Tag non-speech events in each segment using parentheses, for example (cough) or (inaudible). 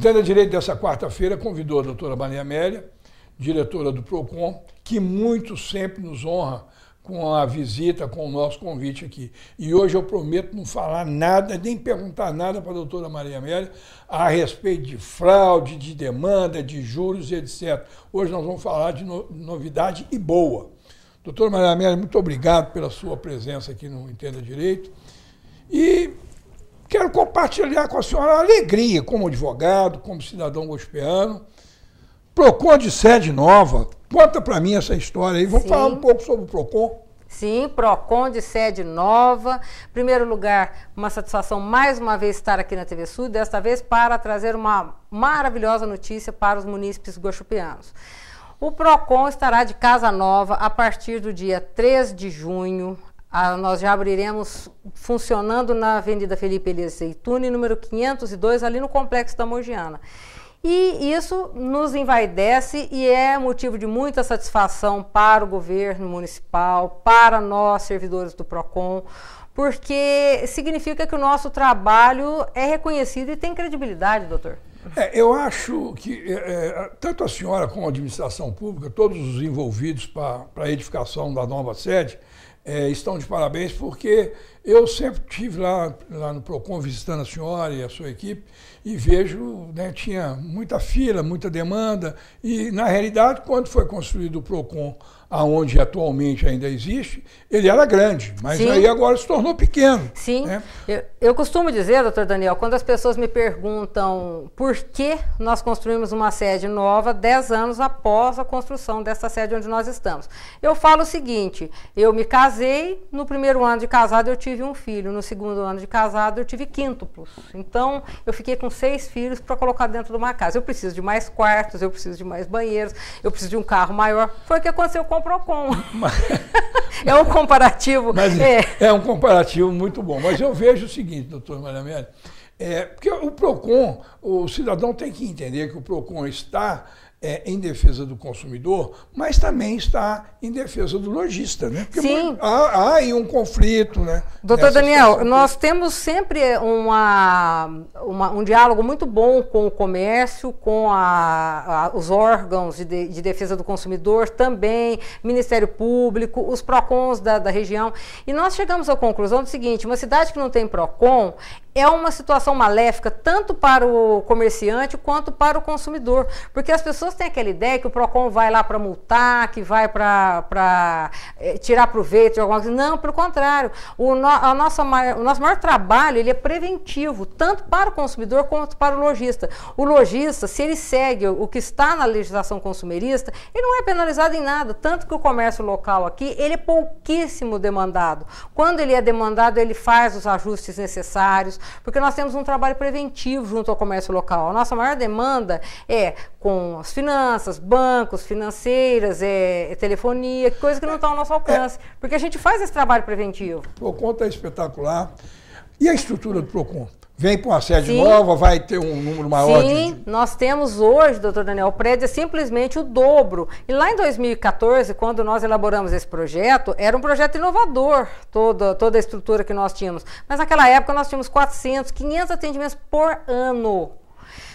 Entenda Direito dessa quarta-feira convidou a doutora Maria Amélia, diretora do PROCON, que muito sempre nos honra com a visita, com o nosso convite aqui. E hoje eu prometo não falar nada, nem perguntar nada para a doutora Maria Amélia a respeito de fraude, de demanda, de juros e etc. Hoje nós vamos falar de novidade e boa. Doutora Maria Amélia, muito obrigado pela sua presença aqui no Entenda Direito. E quero compartilhar com a senhora a alegria como advogado, como cidadão gospiano. Procon de sede nova. Conta para mim essa história aí. Vamos Sim. falar um pouco sobre o Procon. Sim, PROCON de sede nova. Em primeiro lugar, uma satisfação mais uma vez estar aqui na TV Sul, desta vez para trazer uma maravilhosa notícia para os munícipes guaxupianos. O PROCON estará de casa nova a partir do dia 3 de junho. Ah, nós já abriremos funcionando na Avenida Felipe Elias Zeitune, número 502, ali no Complexo da Mogiana. E isso nos envaidece e é motivo de muita satisfação para o governo municipal, para nós, servidores do PROCON, porque significa que o nosso trabalho é reconhecido e tem credibilidade, doutor. É, eu acho que é, é, tanto a senhora como a administração pública, todos os envolvidos para a edificação da nova sede, é, estão de parabéns, porque eu sempre tive lá, lá no PROCON visitando a senhora e a sua equipe e vejo, né, tinha muita fila, muita demanda, e na realidade, quando foi construído o PROCON aonde atualmente ainda existe, ele era grande, mas Sim. aí agora se tornou pequeno. Sim. Né? Eu, eu, costumo dizer, doutor Daniel, quando as pessoas me perguntam por que nós construímos uma sede nova 10 anos após a construção dessa sede onde nós estamos, eu falo o seguinte: eu me casei, no primeiro ano de casado eu tive um filho, no segundo ano de casado eu tive quíntuplos. Então eu fiquei com seis filhos para colocar dentro de uma casa. Eu preciso de mais quartos, eu preciso de mais banheiros, eu preciso de um carro maior. Foi o que aconteceu com o PROCON. (laughs) é um comparativo. Mas é. é. um comparativo muito bom. Mas eu vejo o seguinte, doutor Maria Amélia, é, porque o PROCON, o cidadão tem que entender que o PROCON está é, em defesa do consumidor, mas também está em defesa do lojista, né? Porque Sim. Há, há aí um conflito, né? Doutor Daniel, nós temos sempre uma, uma, um diálogo muito bom com o comércio, com a, a, os órgãos de, de, defesa do consumidor, também Ministério Público, os PROCONs da, da região, e nós chegamos à conclusão do seguinte, uma cidade que não tem PROCON, é uma situação maléfica tanto para o comerciante quanto para o consumidor, porque as pessoas têm aquela ideia que o Procon vai lá para multar, que vai para é, tirar proveito de alguma coisa. Não, pelo contrário, o, no, a nossa, o nosso maior trabalho ele é preventivo, tanto para o consumidor quanto para o lojista. O lojista, se ele segue o que está na legislação consumerista, ele não é penalizado em nada, tanto que o comércio local aqui ele é pouquíssimo demandado. Quando ele é demandado, ele faz os ajustes necessários porque nós temos um trabalho preventivo junto ao comércio local. A nossa maior demanda é com as finanças, bancos, financeiras, é, é telefonia, coisa que não está ao nosso alcance, é. porque a gente faz esse trabalho preventivo. Procon está espetacular. E a estrutura do Procon? Vem com uma sede Sim. nova, vai ter um número maior Sim, de... nós temos hoje, doutor Daniel, o prédio é simplesmente o dobro. E lá em 2014, quando nós elaboramos esse projeto, era um projeto inovador, toda, toda a estrutura que nós tínhamos. Mas naquela época nós tínhamos 400, 500 atendimentos por ano.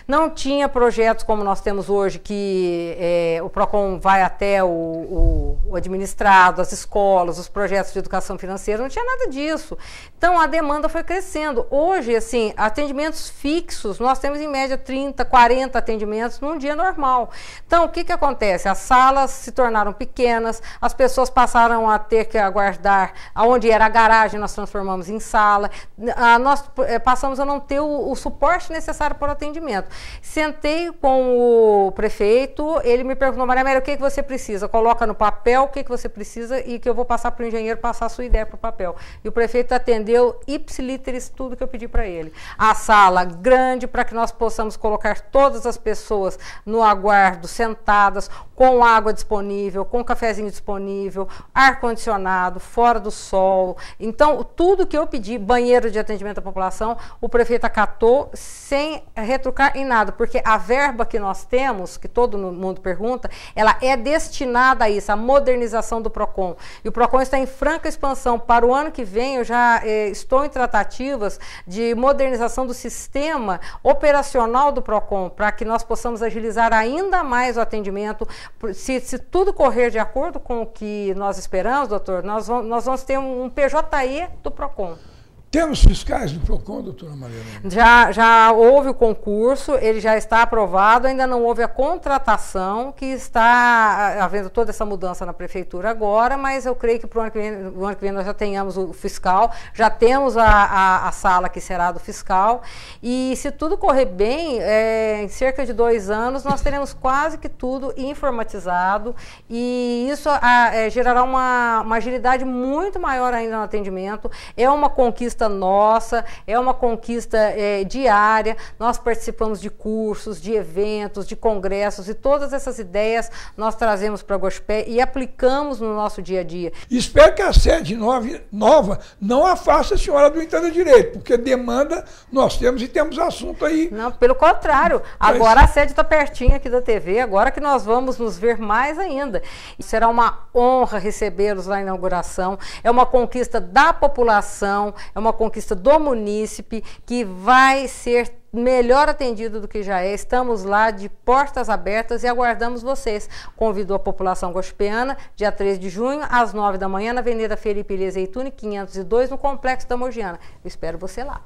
Não tinha projetos como nós temos hoje, que é, o PROCON vai até o, o, o, administrado, as escolas, os projetos de educação financeira, não tinha nada disso. Então a demanda foi crescendo. Hoje, assim, atendimentos fixos, nós temos em média 30, 40 atendimentos num dia normal. Então, o que, que acontece? As salas se tornaram pequenas, as pessoas passaram a ter que aguardar, aonde era a garagem, nós transformamos em sala, a, nós é, passamos a não ter o, o suporte necessário para o atendimento. Sentei com o prefeito, ele me perguntou, Maria Amélia, o que, que você precisa? Coloca no papel o que, que você precisa e que eu vou passar para o engenheiro passar a sua ideia para o papel. E o prefeito atendeu ipsiliteris tudo que eu pedi para ele. A sala grande para que nós possamos colocar todas as pessoas no aguardo, sentadas, com água disponível, com cafezinho disponível, ar-condicionado, fora do sol. Então, tudo que eu pedi, banheiro de atendimento à população, o prefeito acatou sem retrucar em nada, porque a verba que nós temos, que todo mundo pergunta, ela é destinada a isso, a modernização do PROCON. E o PROCON está em franca expansão. Para o ano que vem, eu já eh, estou em tratativas de modernização do sistema operacional do PROCON, para que nós possamos agilizar ainda mais o atendimento. Se, se, tudo correr de acordo com o que nós esperamos, doutor, nós vamos, nós vamos ter um, um PJE do PROCON. Temos fiscais do PROCON, doutora Maria? Já, já houve o concurso, ele já está aprovado, ainda não houve a contratação, que está havendo toda essa mudança na prefeitura agora, mas eu creio que para o ano que vem, ano que vem nós já tenhamos o fiscal, já temos a, a, a, sala que será do fiscal, e se tudo correr bem, é, em cerca de dois anos nós teremos quase que tudo informatizado, e isso a, é, gerará uma, uma agilidade muito maior ainda no atendimento, é uma conquista conquista nossa, é uma conquista é, diária. Nós participamos de cursos, de eventos, de congressos e todas essas ideias nós trazemos para a Gospé e aplicamos no nosso dia a dia. Espero que a sede nova, não afaste a senhora do Entenda Direito, porque demanda nós temos e temos assunto aí. Não, pelo contrário. Agora a sede está pertinho aqui da TV, agora que nós vamos nos ver mais ainda. E será uma honra recebê-los na inauguração. É uma conquista da população, é uma conquista do munícipe que vai ser melhor atendido do que já é. Estamos lá de portas abertas e aguardamos vocês. Convido a população gospeana, dia 13 de junho, às 9 da manhã, na Avenida Felipe Elias 502, no Complexo da Morgiana. Eu espero você lá.